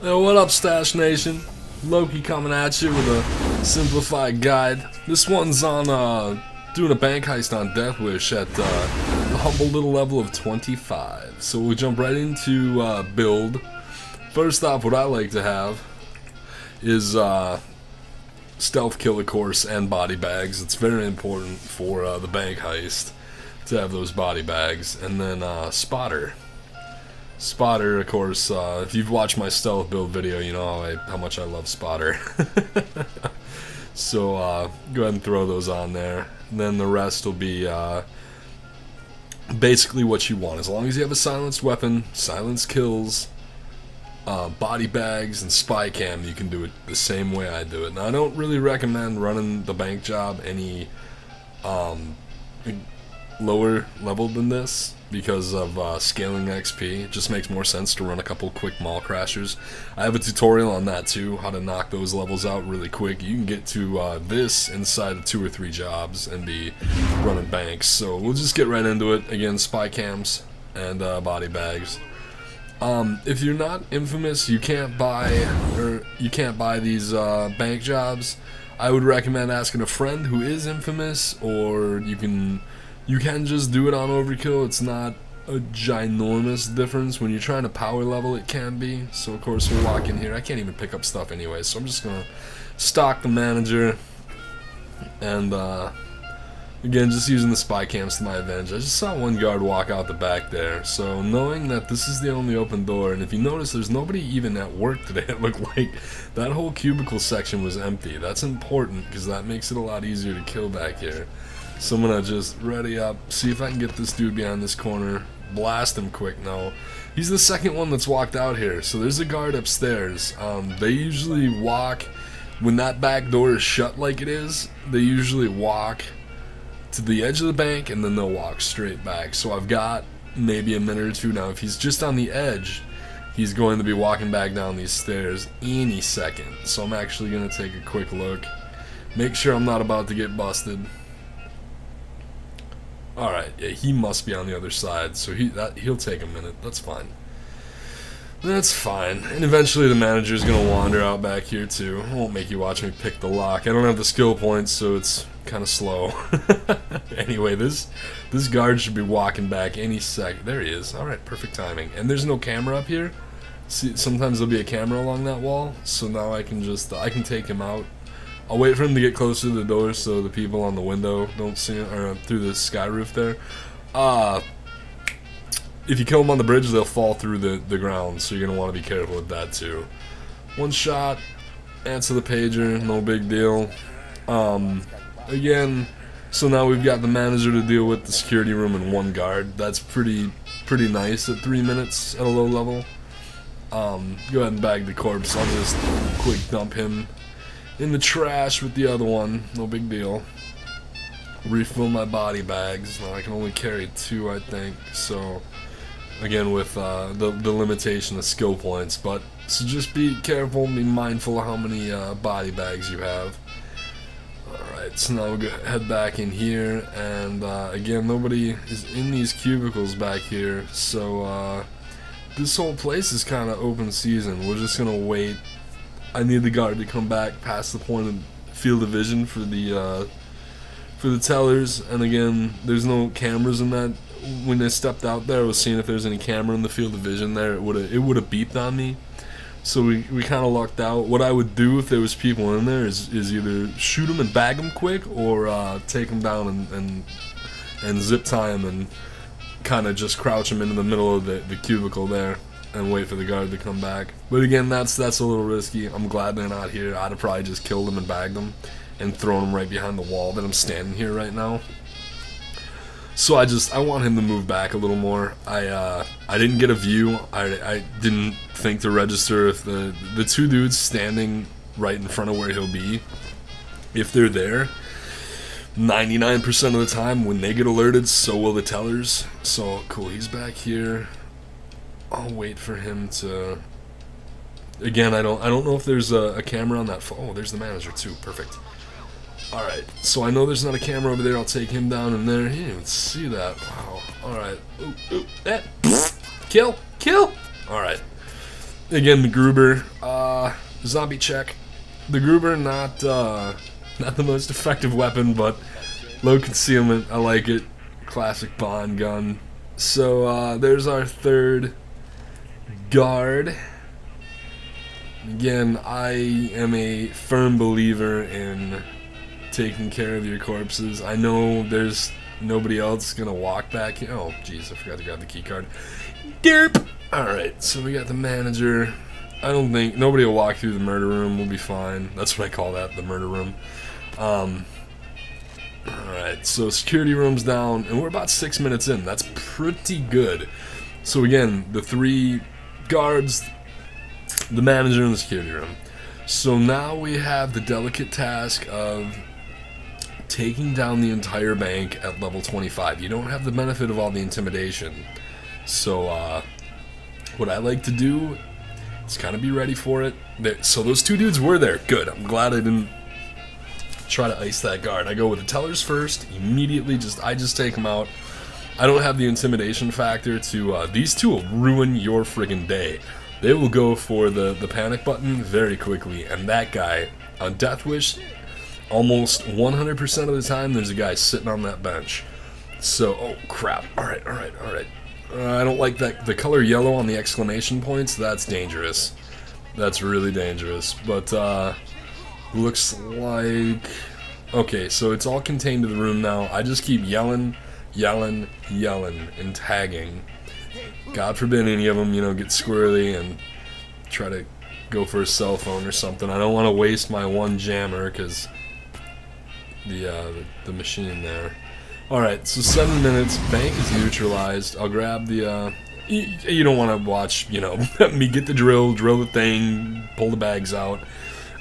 What up, Stache Nation? Loki coming at you with a simplified guide. This one's on uh, doing a bank heist on Death Wish at uh, a humble little level of 25. So we'll jump right into uh, build. First off, what I like to have is uh, stealth kill, of course, and body bags. It's very important for uh, the bank heist to have those body bags. And then uh, spotter. Spotter, of course, uh, if you've watched my stealth build video, you know how, I, how much I love Spotter. so uh, go ahead and throw those on there. And then the rest will be uh, basically what you want. As long as you have a silenced weapon, silence kills, uh, body bags, and spy cam, you can do it the same way I do it. Now, I don't really recommend running the bank job any um, lower level than this because of uh, scaling XP. It just makes more sense to run a couple quick mall crashers. I have a tutorial on that too, how to knock those levels out really quick. You can get to uh, this inside of two or three jobs and be running banks. So we'll just get right into it. Again, spy cams and uh, body bags. Um, if you're not infamous, you can't buy or you can't buy these uh, bank jobs. I would recommend asking a friend who is infamous, or you can you can just do it on overkill. It's not a ginormous difference. When you're trying to power level, it can be. So, of course, we're walk in here. I can't even pick up stuff anyway, so I'm just to stock the manager. And, uh, again, just using the spy cams to my advantage. I just saw one guard walk out the back there. So, knowing that this is the only open door, and if you notice, there's nobody even at work today. It looked like that whole cubicle section was empty. That's important, because that makes it a lot easier to kill back here. So I'm gonna just ready up, see if I can get this dude behind this corner, blast him quick. No, he's the second one that's walked out here. So there's a guard upstairs. Um, they usually walk when that back door is shut like it is. They usually walk to the edge of the bank and then they'll walk straight back. So I've got maybe a minute or two now. If he's just on the edge, he's going to be walking back down these stairs any second. So I'm actually gonna take a quick look, make sure I'm not about to get busted. Alright, yeah, he must be on the other side, so he that he'll take a minute. That's fine. That's fine. And eventually the manager's gonna wander out back here too. Won't make you watch me pick the lock. I don't have the skill points, so it's kinda slow. anyway, this this guard should be walking back any sec. There he is. Alright, perfect timing. And there's no camera up here. See, sometimes there'll be a camera along that wall, so now I can just I can take him out I'll wait for him to get closer to the door so the people on the window don't see him, or through the sky roof there. Uh, if you kill them on the bridge, they'll fall through the, the ground, so you're going to want to be careful with that too. One shot, answer the pager, no big deal. Um, again, so now we've got the manager to deal with, the security room, and one guard. That's pretty pretty nice at three minutes at a low level. Um, go ahead and bag the corpse. I'll just quick dump him in the trash with the other one. No big deal. Refill my body bags. I can only carry two, I think. So, again, with uh, the, the limitation of skill points. But, so just be careful be mindful of how many uh, body bags you have. Alright, so now we'll head back in here. And, uh, again, nobody is in these cubicles back here. So, uh, this whole place is kind of open season. We're just going to wait I need the guard to come back past the point of field of vision for the uh, for the tellers. And again, there's no cameras in that. When I stepped out there, I was seeing if there's any camera in the field of vision there. It would have it would have beeped on me. So we, we kind of lucked out. What I would do if there was people in there is, is either shoot them and bag them quick, or uh, take them down and, and and zip tie them and kind of just crouch them into the middle of the, the cubicle there and wait for the guard to come back. But again, that's that's a little risky. I'm glad they're not here. I'd have probably just killed them and bagged them and thrown them right behind the wall that I'm standing here right now. So I just I want him to move back a little more. I uh, I didn't get a view. I, I didn't think to register if the the two dudes standing right in front of where he'll be, if they're there. 99% of the time when they get alerted, so will the tellers. So cool, he's back here. I'll wait for him to. Again, I don't. I don't know if there's a, a camera on that. Oh, there's the manager too. Perfect. All right. So I know there's not a camera over there. I'll take him down in there. He didn't even see that. Wow. All right. Ooh, ooh, eh. Kill. Kill. All right. again, the Gruber, uh, zombie check. The Gruber, not uh, not the most effective weapon, but low concealment. I like it. Classic Bond gun. So uh, there's our third guard. Again, I am a firm believer in taking care of your corpses. I know there's nobody else gonna walk back. Oh, jeez, I forgot to grab the key card. Derp. All right, so we got the manager. I don't think nobody will walk through the murder room. We'll be fine. That's what I call that, the murder room. Um, all right, so security room's down, and we're about six minutes in. That's pretty good. So again, the three guards, the manager, in the security room. So now we have the delicate task of taking down the entire bank at level 25. You don't have the benefit of all the intimidation. So, uh, what I like to do is kind of be ready for it. So those two dudes were there. Good. I'm glad I didn't try to ice that guard. I go with the tellers first. Immediately, just I just take them out. I don't have the intimidation factor to. Uh, these two will ruin your friggin' day. They will go for the the panic button very quickly, and that guy on Death Wish, almost 100% of the time, there's a guy sitting on that bench. So, oh crap! All right, all right, all right. Uh, I don't like that the color yellow on the exclamation points. That's dangerous. That's really dangerous. But uh, looks like okay. So it's all contained to the room now. I just keep yelling, yelling, yelling, and tagging. God forbid any of them, you know, get squirrely and try to go for a cell phone or something. I don't want to waste my one jammer because the, uh, the the machine there. Alright, so seven minutes, bank is neutralized. I'll grab the, uh, you, you don't want to watch, you know, me get the drill, drill the thing, pull the bags out.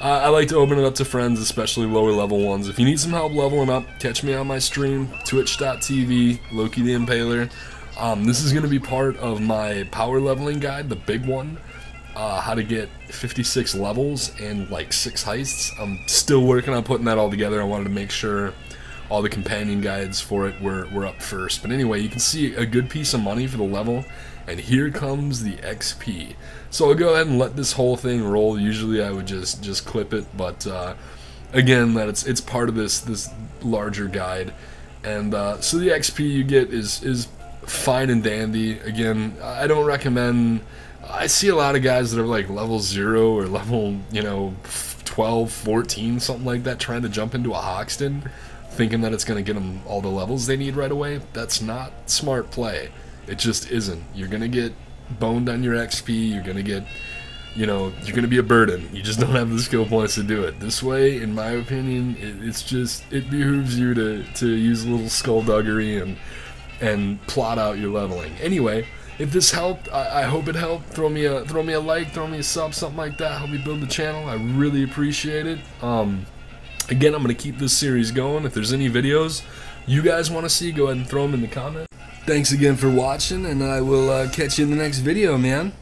Uh, I like to open it up to friends, especially lower level ones. If you need some help leveling up, catch me on my stream, twitch.tv, Loki the Impaler. Um, this is going to be part of my power leveling guide, the big one. Uh, how to get 56 levels and like 6 heists. I'm still working on putting that all together. I wanted to make sure all the companion guides for it were, were up first. But anyway, you can see a good piece of money for the level, and here comes the XP. So I'll go ahead and let this whole thing roll. Usually I would just just clip it, but uh, again, that it's it's part of this this larger guide. And uh, so the XP you get is is fine and dandy. Again, I don't recommend. I see a lot of guys that are like level zero or level you know 12, 14, something like that, trying to jump into a Hoxton thinking that it's going to get them all the levels they need right away. That's not smart play. It just isn't. You're to get boned on your XP. You're to get, you know, you're to be a burden. You just don't have the skill points to do it. This way, in my opinion, it, it's just, it behooves you to, to use a little skullduggery and, and plot out your leveling. Anyway, if this helped, I, I, hope it helped. Throw me a throw me a like, throw me a sub, something like that. Help me build the channel. I really appreciate it. Um, Again, I'm to keep this series going. If there's any videos you guys want to see, go ahead and throw them in the comments. Thanks again for watching, and I will uh, catch you in the next video, man.